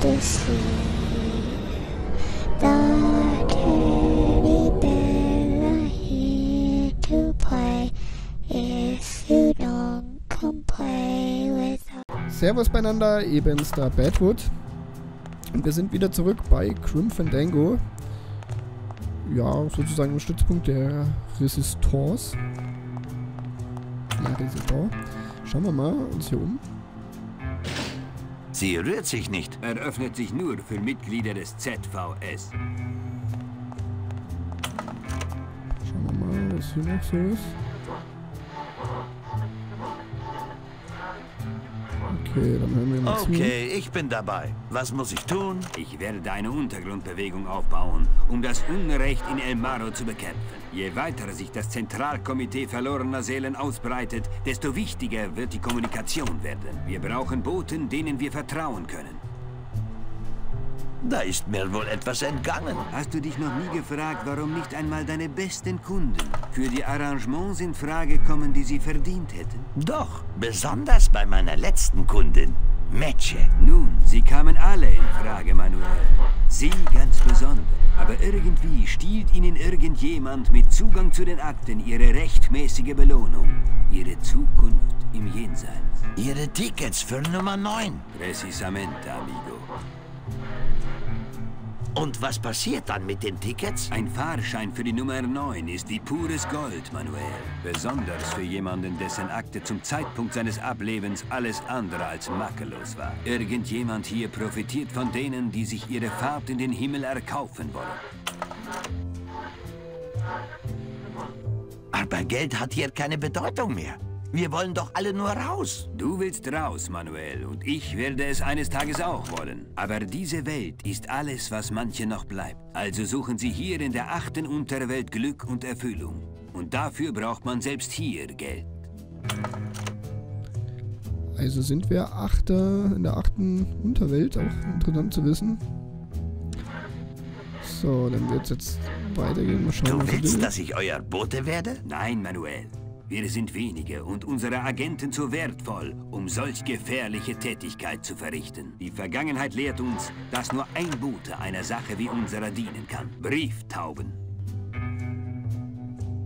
to see the teddy bear here to play. If you don't come play with us. Servus beieinander, ebenster Badwood. Und wir sind wieder zurück bei Grim Fandango. Ja, sozusagen im Stützpunkt der Resistance. Ja, Resistance. Schauen wir mal uns hier um. Sie rührt sich nicht. eröffnet sich nur für Mitglieder des ZVS. Schauen wir mal, was hier noch so ist. Okay, dann hören wir mal zu. Okay, ich bin dabei. Was muss ich tun? Ich werde eine Untergrundbewegung aufbauen, um das Unrecht in El Maro zu bekämpfen. Je weiter sich das Zentralkomitee verlorener Seelen ausbreitet, desto wichtiger wird die Kommunikation werden. Wir brauchen Boten, denen wir vertrauen können. Da ist mir wohl etwas entgangen. Hast du dich noch nie gefragt, warum nicht einmal deine besten Kunden für die Arrangements in Frage kommen, die sie verdient hätten? Doch, besonders bei meiner letzten Kundin, Metsche. Nun, sie kamen alle in Frage, Manuel. Sie ganz besonders. Aber irgendwie stiehlt ihnen irgendjemand mit Zugang zu den Akten ihre rechtmäßige Belohnung. Ihre Zukunft im Jenseits. Ihre Tickets für Nummer 9. Precisamente, amigo. Und was passiert dann mit den Tickets? Ein Fahrschein für die Nummer 9 ist wie pures Gold, Manuel. Besonders für jemanden, dessen Akte zum Zeitpunkt seines Ablebens alles andere als makellos war. Irgendjemand hier profitiert von denen, die sich ihre Fahrt in den Himmel erkaufen wollen. Aber Geld hat hier keine Bedeutung mehr. Wir wollen doch alle nur raus. Du willst raus, Manuel, und ich werde es eines Tages auch wollen. Aber diese Welt ist alles, was manche noch bleibt. Also suchen sie hier in der achten Unterwelt Glück und Erfüllung. Und dafür braucht man selbst hier Geld. Also sind wir Achter in der achten Unterwelt, auch interessant zu wissen. So, dann wird es jetzt weitergehen. Mal schauen, Du willst, will. dass ich euer Bote werde? Nein, Manuel. Wir sind wenige und unsere Agenten zu wertvoll, um solch gefährliche Tätigkeit zu verrichten. Die Vergangenheit lehrt uns, dass nur ein Bote einer Sache wie unserer dienen kann. Brieftauben.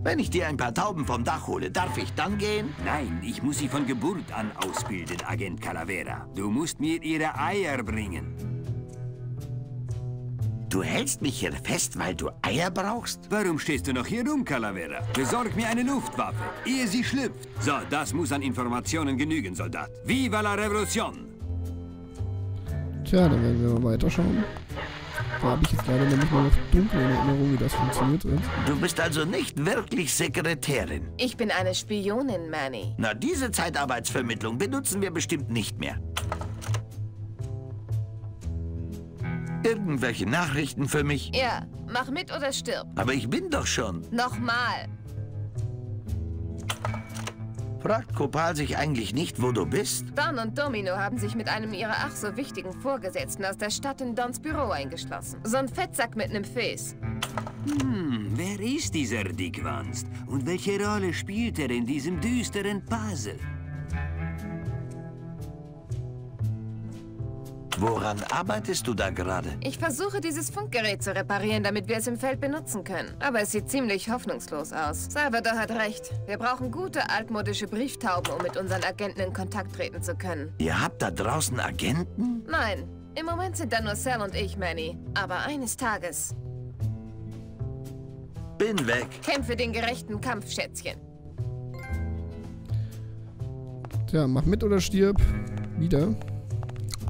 Wenn ich dir ein paar Tauben vom Dach hole, darf ich dann gehen? Nein, ich muss sie von Geburt an ausbilden, Agent Calavera. Du musst mir ihre Eier bringen. Du hältst mich hier fest, weil du Eier brauchst? Warum stehst du noch hier rum, Calavera? Besorg mir eine Luftwaffe, ehe sie schlüpft. So, das muss an Informationen genügen, Soldat. Viva la Revolution! Tja, dann werden wir mal weiterschauen. Da habe ich jetzt leider nämlich nur noch dunkel in Erinnerung, wie das funktioniert. Wird. Du bist also nicht wirklich Sekretärin. Ich bin eine Spionin, Manny. Na, diese Zeitarbeitsvermittlung benutzen wir bestimmt nicht mehr. Irgendwelche Nachrichten für mich? Ja, mach mit oder stirb. Aber ich bin doch schon. Nochmal. Fragt Kopal sich eigentlich nicht, wo du bist? Don und Domino haben sich mit einem ihrer ach so wichtigen Vorgesetzten aus der Stadt in Dons Büro eingeschlossen. So ein Fettsack mit nem Fes. Hm, wer ist dieser Dickwanst? Und welche Rolle spielt er in diesem düsteren Puzzle? Woran arbeitest du da gerade? Ich versuche, dieses Funkgerät zu reparieren, damit wir es im Feld benutzen können. Aber es sieht ziemlich hoffnungslos aus. Salvador hat recht. Wir brauchen gute altmodische Brieftauben, um mit unseren Agenten in Kontakt treten zu können. Ihr habt da draußen Agenten? Nein, im Moment sind da nur Sal und ich, Manny. Aber eines Tages. Bin weg. Kämpfe den gerechten Kampf, Schätzchen. Tja, mach mit oder stirb. Wieder.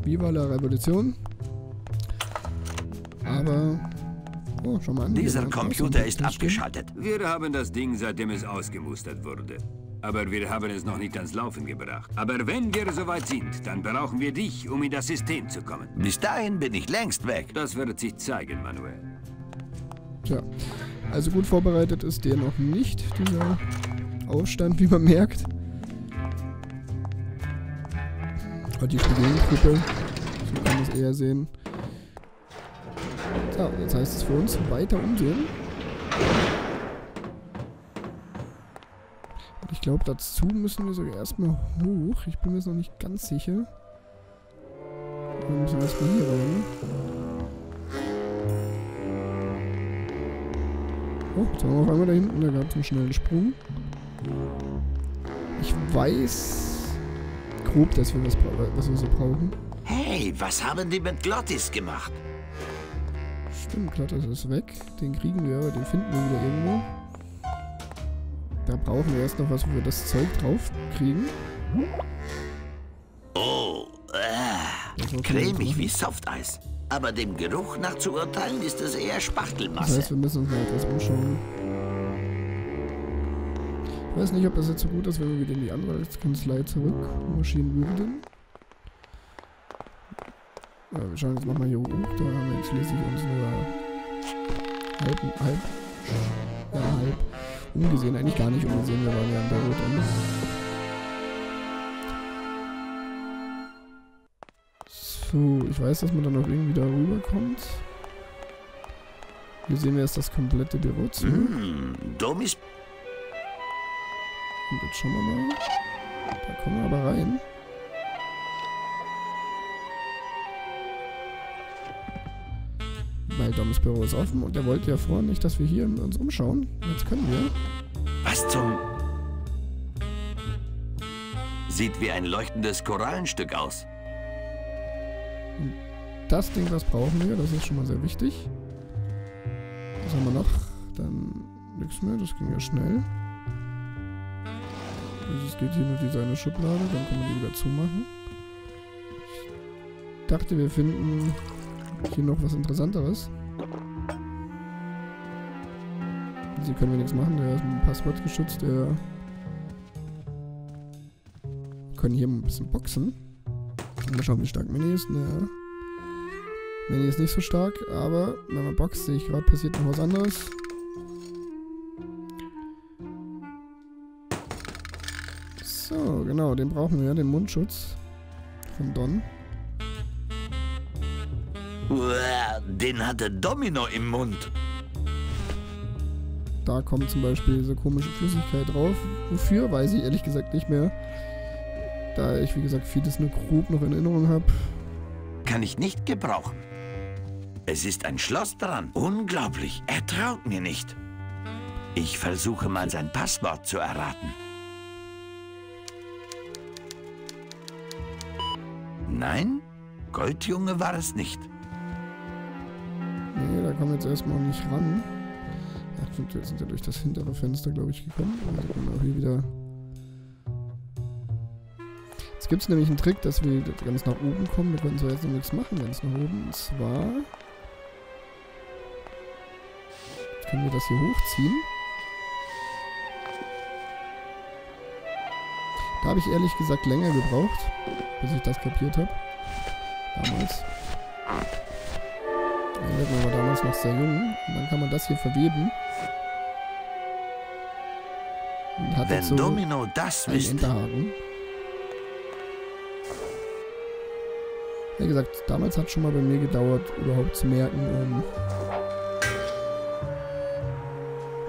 Viva la Revolution. Aber. Oh, schau mal. Dieser Computer ist so ein bisschen abgeschaltet. Wir haben das Ding, seitdem es ausgemustert wurde. Aber wir haben es noch nicht ans Laufen gebracht. Aber wenn wir soweit sind, dann brauchen wir dich, um in das System zu kommen. Bis dahin bin ich längst weg. Das wird sich zeigen, Manuel. Tja, also gut vorbereitet ist der noch nicht, dieser Aufstand, wie man merkt. Und die Spielgruppe, so kann es eher sehen. So, jetzt heißt es für uns weiter umsehen. Ich glaube, dazu müssen wir sogar erstmal hoch. Ich bin mir jetzt noch nicht ganz sicher. Dann müssen wir erstmal hier rein. Oh, jetzt haben wir auf einmal da hinten, da gab es einen schnellen Sprung. Ich weiß grob, dass wir bra- was wir so brauchen. Hey, was haben die mit Glottis gemacht? Stimmt, Klottes ist weg. Den kriegen wir, aber den finden wir wieder irgendwo. Da brauchen wir erst noch was, wo wir das Zeug drauf kriegen. Oh, äh, Das cremig wie Softeis. Aber dem Geruch nach zu urteilen ist es eher Das Spachtelmasse. heißt, wir müssen uns mal etwas umschauen. Ich weiß nicht, ob das jetzt so gut ist, wenn wir wieder in die Anwaltskanzlei zurückmarschieren würden. Ja, wir schauen jetzt nochmal hier hoch. Da haben wir jetzt schließlich uns nur halb, halb, ja, halb umgesehen. Eigentlich gar nicht umgesehen, wir waren ja in Beirut und So, ich weiß, dass man dann auch irgendwie da rüberkommt. Hier sehen wir jetzt das komplette Büro zu. Hm, Domis Und jetzt schauen wir mal. Da kommen wir aber rein. Weil Doms Büro ist offen und er wollte ja vorher nicht, dass wir hier uns umschauen. Jetzt können wir. Was zum... Sieht wie ein leuchtendes Korallenstück aus. Das Ding, das brauchen wir. Das ist schon mal sehr wichtig. Was haben wir noch? Dann nichts mehr. Das ging ja schnell. Also es geht hier nur diese eine Schublade. Dann können wir die wieder zumachen. Ich dachte, wir finden hier noch was Interessanteres. Sie können wir nichts machen. Der ist mit dem Passwort geschützt. Der wir können hier ein bisschen boxen. Mal schauen, wie stark Mini ist. Naja. Mini ist nicht so stark, aber wenn man boxt, sehe ich gerade, passiert noch was anderes. So, genau, den brauchen wir, den Mundschutz von Don. Den hatte Domino im Mund. Da kommt zum Beispiel diese komische Flüssigkeit drauf. Wofür, weiß ich ehrlich gesagt nicht mehr. Da ich, wie gesagt, vieles nur grob noch in Erinnerung habe. Kann ich nicht gebrauchen. Es ist ein Schloss dran. Unglaublich. Er traut mir nicht. Ich versuche mal sein Passwort zu erraten. Nein, Goldjunge war es nicht. Da kommen wir jetzt erstmal nicht ran. Ach, stimmt, wir sind ja durch das hintere Fenster, glaube ich, gekommen. Also können wir auch hier wieder... Jetzt gibt es nämlich einen Trick, dass wir ganz nach oben kommen. Wir können zwar jetzt noch nichts machen, ganz nach oben. Und zwar... Jetzt können wir das hier hochziehen. Da habe ich ehrlich gesagt länger gebraucht, bis ich das kapiert habe. Damals. Dann war damals noch sehr jung. Und dann kann man das hier verweben. Und hat Wenn so Domino das einen wüsste. Enterhaken. Wie gesagt, damals hat schon mal bei mir gedauert, überhaupt zu merken, ähm,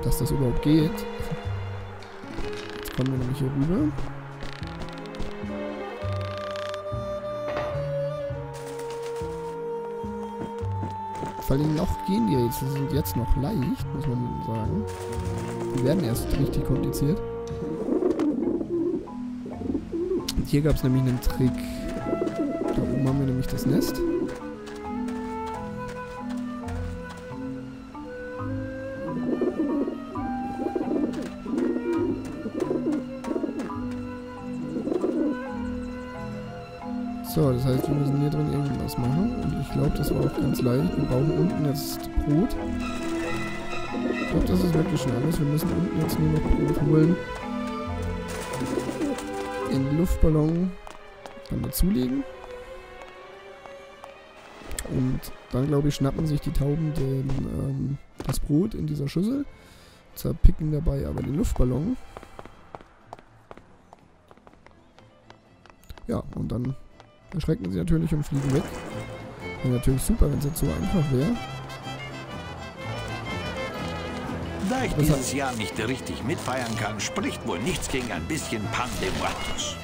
dass das überhaupt geht. Jetzt kommen wir nämlich hier rüber. Vor allem noch gehen die jetzt, die sind jetzt noch leicht, muss man sagen. Die werden erst richtig kompliziert. Und hier gab es nämlich einen Trick. Da oben haben wir nämlich das Nest. So, das heißt, wir müssen hier drin irgendwas machen. Und ich glaube, das war auch ganz leicht. Wir brauchen unten jetzt Brot. Ich glaube, das ist wirklich schon alles. Wir müssen unten jetzt nur noch Brot holen. Den Luftballon dann dazulegen. Und dann, glaube ich, schnappen sich die Tauben den, ähm, das Brot in dieser Schüssel. Zerpicken dabei aber den Luftballon. Ja, und dann erschrecken sie natürlich und fliegen weg. Wäre natürlich super, wenn es jetzt so einfach wäre. Da ich dieses Jahr nicht richtig mitfeiern kann, spricht wohl nichts gegen ein bisschen Pan de Muertos.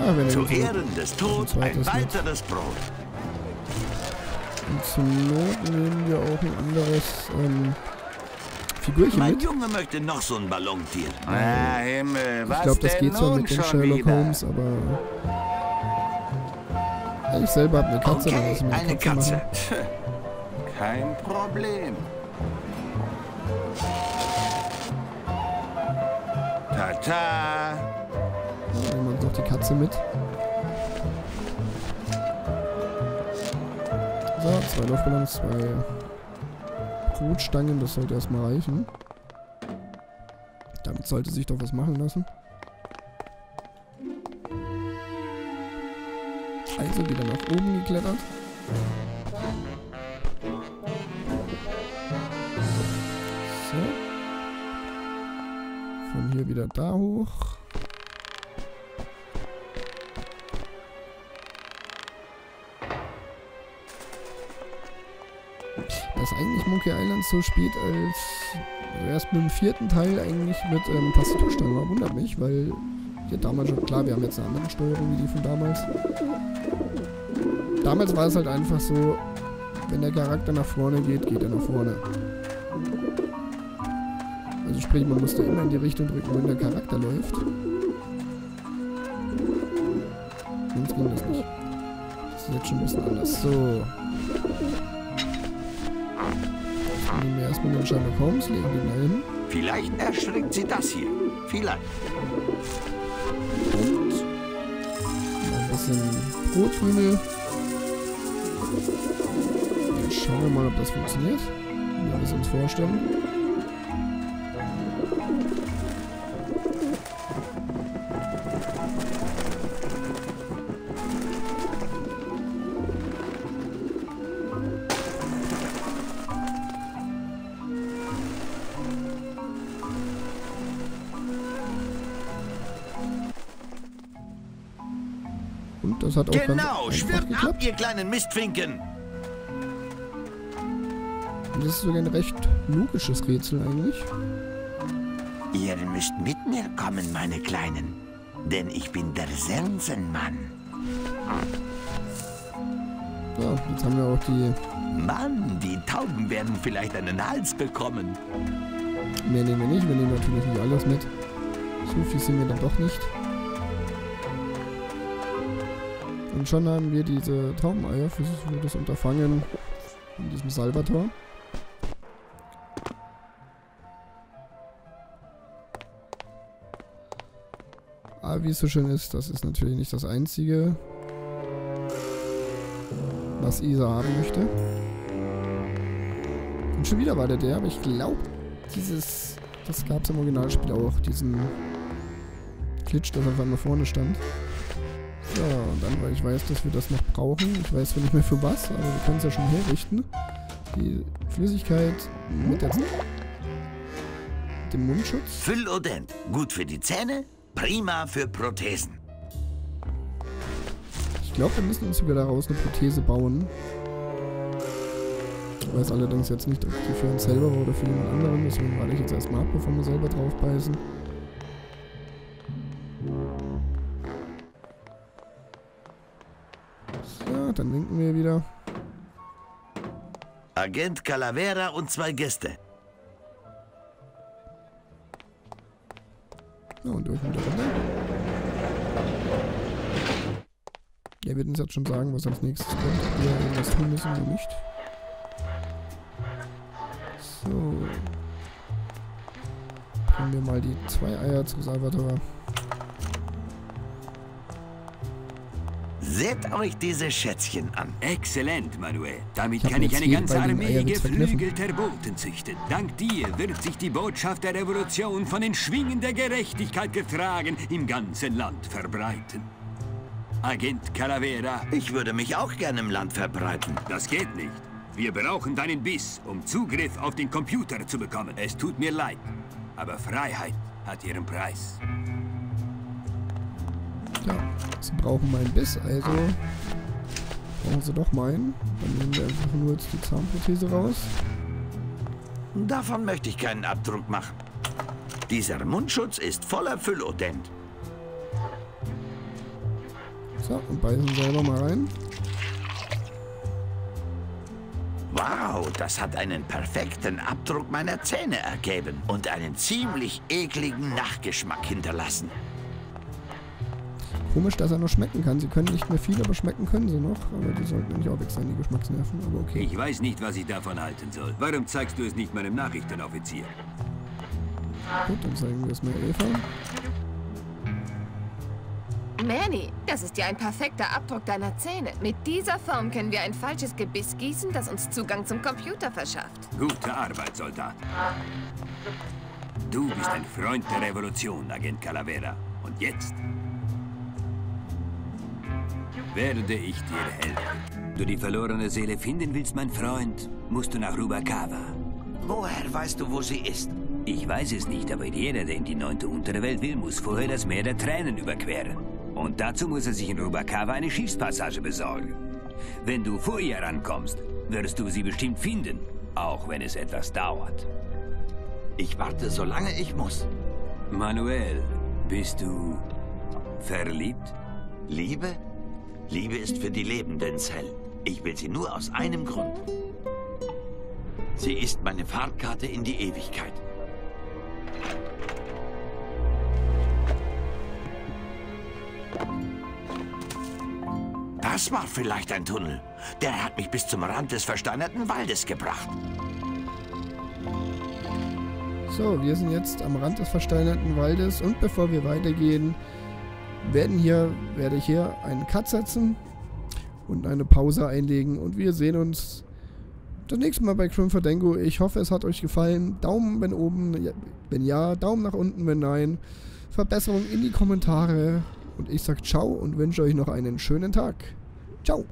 Ah, wenn Zu Ehren des Todes ein weiteres Brot. Und zur Not nehmen wir auch ein anderes ähm, Figürchen Mein mit. Junge möchte noch so ein Ballontier. Ah, Himmel, was Ich glaube, das geht zwar mit dem Sherlock wieder? Holmes, aber... Ich selber habe eine Katze, Okay, mir eine Katze. Kein Problem. Tata. Nehmen wir uns noch die Katze mit. So, zwei Luftballons, zwei Brotstangen, das sollte erstmal reichen. Damit sollte sich doch was machen lassen. Also wieder nach oben geklettert. So. Von hier wieder da hoch. Dass eigentlich Monkey Island so spät als erst mit dem vierten Teil eigentlich mit ähm, war, wundert mich, weil ja damals schon, klar, wir haben jetzt eine andere Steuerung wie die von damals. Damals war es halt einfach so, wenn der Charakter nach vorne geht, geht er nach vorne. Also sprich, man musste immer in die Richtung drücken, wenn der Charakter läuft. Sonst ging das nicht. Das ist jetzt schon ein bisschen anders. So. Jetzt nehmen wir erstmal den Sherlock Holmes, legen den da hin. Vielleicht erschreckt sie das hier. Vielleicht. Bisschen Brotkrümel. Jetzt schauen wir mal, ob das funktioniert. Wie wir es uns vorstellen. Und das hat auch Genau, schwirrt ab, ihr kleinen Mistfinken. Und das ist sogar ein recht logisches Rätsel eigentlich. Ihr müsst mit mir kommen, meine Kleinen. Denn ich bin der Sensenmann. So, jetzt haben wir auch die... Mann, die Tauben werden vielleicht einen Hals bekommen. Mehr nehmen wir nicht, wir nehmen natürlich nicht alles mit. So viel sind wir dann doch nicht. Und schon haben wir diese Taubeneier für das Unterfangen in diesem Salvator. Aber wie es so schön ist, das ist natürlich nicht das Einzige, was Isa haben möchte. Und schon wieder war der der, aber ich glaube, dieses, das gab es im Originalspiel auch, diesen Glitch, dass er auf vorne stand. So, und dann, weil ich weiß, dass wir das noch brauchen. Ich weiß zwar nicht mehr für was, aber wir können es ja schon herrichten. Die Flüssigkeit mit der, dem Mundschutz. Füllodent. Gut für die Zähne, prima für Prothesen. Ich glaube, wir müssen uns sogar daraus eine Prothese bauen. Ich weiß allerdings jetzt nicht, ob die für uns selber oder für jemand anderen. Deswegen warte ich jetzt erstmal ab, bevor wir selber drauf wir wieder. Agent Calavera und zwei Gäste. Ja, und dürfen wieder runter. Er wird uns jetzt schon sagen, was als nächstes kommt. Ob wir irgendwas tun müssen oder nicht. So. Bringen wir mal die zwei Eier zu Salvador. Seht euch diese Schätzchen an. Exzellent, Manuel. Damit Ich kann ich eine ganze Armee geflügelter Boten züchten. Dank dir wird sich die Botschaft der Revolution von den Schwingen der Gerechtigkeit getragen im ganzen Land verbreiten. Agent Calavera, Ich würde mich auch gerne im Land verbreiten. das geht nicht. Wir brauchen deinen Biss, um Zugriff auf den Computer zu bekommen. Es tut mir leid, aber Freiheit hat ihren Preis. Ja, sie brauchen meinen Biss, also brauchen sie doch meinen. Dann nehmen wir einfach nur jetzt die Zahnprothese raus. Davon möchte ich keinen Abdruck machen. Dieser Mundschutz ist voller Füllodent. So, und beißen selber mal rein. Wow, das hat einen perfekten Abdruck meiner Zähne ergeben und einen ziemlich ekligen Nachgeschmack hinterlassen. Komisch, dass er noch schmecken kann. Sie können nicht mehr viel, aber schmecken können sie noch. Aber die sollten nämlich auch weg sein, die Geschmacksnerven. Aber okay. Ich weiß nicht, was ich davon halten soll. Warum zeigst du es nicht meinem Nachrichtenoffizier? Gut, dann zeigen wir es mal Eva. Manny, das ist ja ein perfekter Abdruck deiner Zähne. Mit dieser Form können wir ein falsches Gebiss gießen, das uns Zugang zum Computer verschafft. Gute Arbeit, Soldat. Du bist ein Freund der Revolution, Agent Calavera. Und jetzt werde ich dir helfen. Du die verlorene Seele finden willst, mein Freund, musst du nach Rubacava. Woher weißt du, wo sie ist? Ich weiß es nicht, aber jeder, der in die neunte untere Welt will, muss vorher das Meer der Tränen überqueren. Und dazu muss er sich in Rubacava eine Schiffspassage besorgen. Wenn du vor ihr rankommst, wirst du sie bestimmt finden, auch wenn es etwas dauert. Ich warte, solange ich muss. Manuel, bist du verliebt? Liebe? Liebe ist für die Lebenden, Cell. Ich will sie nur aus einem Grund. Sie ist meine Fahrtkarte in die Ewigkeit. Das war vielleicht ein Tunnel. Der hat mich bis zum Rand des versteinerten Waldes gebracht. So, wir sind jetzt am Rand des versteinerten Waldes und bevor wir weitergehen, werden hier, werde ich hier einen Cut setzen und eine Pause einlegen und wir sehen uns das nächste Mal bei Crim Fandango. Ich hoffe, es hat euch gefallen. Daumen, wenn oben, wenn ja, Daumen nach unten, wenn nein. Verbesserung in die Kommentare. Und ich sage ciao und wünsche euch noch einen schönen Tag. Ciao.